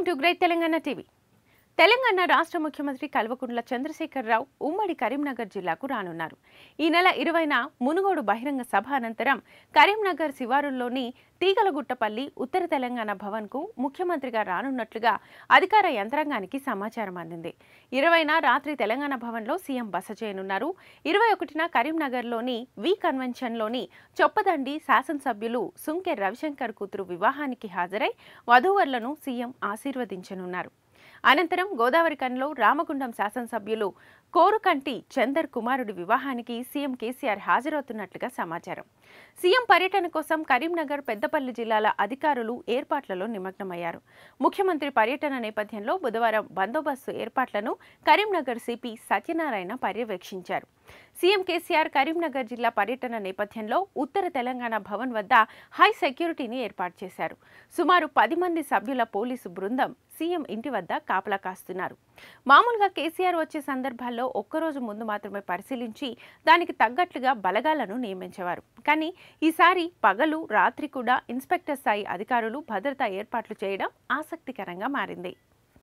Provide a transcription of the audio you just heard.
Welcome to Great Telangana TV. Telangana రాష్ట్ర ముఖ్యమంత్రి కల్వకుంట్ల చంద్రశేఖరరావు ఉమ్మడి కరీంనగర్ జిల్లాకు రానున్నారు. ఈ నెల ఇరవైన మునుగోడు బహిరంగ సభ అనంతరం కరీంనగర్ శివారుల్లోని తీగలగుట్టపల్లి ఉత్తర తెలంగాణ భవన్కు ముఖ్యమంత్రిగా రానున్నట్లుగా అధికార యంత్రాంగానికి సమాచారం అందింది. ఇరవైన రాత్రి తెలంగాణ భవన్లో సీఎం బస చేయనున్నారు. ఇరవై ఒకటిన కరీంనగర్లోని వి కన్వెన్షన్లోని చొప్పదండి శాసనసభ్యులు సుంకె రవిశంకర్ కూతురు వివాహానికి హాజరై వధూవరులను సీఎం ఆశీర్వదించనున్నారు. అనంతరం గోదావరి కన్లో రామగుండం శాసనసభ్యులు కోరుకంటి చందర్ కుమారుడి వివాహానికి సీఎం కేసీఆర్ హాజరవుతున్నట్లుగా సమాచారం. సీఎం పర్యటన కోసం కరీంనగర్ పెద్దపల్లి జిల్లాల అధికారులు ఏర్పాట్లలో నిమగ్నమయ్యారు. ముఖ్యమంత్రి పర్యటన నేపథ్యంలో బుధవారం బందోబస్తు ఏర్పాట్లను కరీంనగర్ సిపి సత్యనారాయణ పర్యవేక్షించారు. సీఎం కేసీఆర్ కరీంనగర్ జిల్లా పర్యటన నేపథ్యంలో ఉత్తర తెలంగాణ భవన్ వద్ద హై సెక్యూరిటీని ఏర్పాటు చేశారు. సుమారు పది మంది సభ్యుల పోలీసు బృందం సీఎం ఇంటి వద్ద కాపలా కాస్తున్నారు. మామూలుగా కేసీఆర్ వచ్చే సందర్భాల్లో ఒక్కరోజు ముందు మాత్రమే పరిశీలించి దానికి తగ్గట్లుగా బలగాలను నియమించేవారు. కానీ ఈసారి పగలు రాత్రి కూడా ఇన్స్పెక్టర్ స్థాయి అధికారులు భద్రతా ఏర్పాట్లు చేయడం ఆసక్తికరంగా మారింది.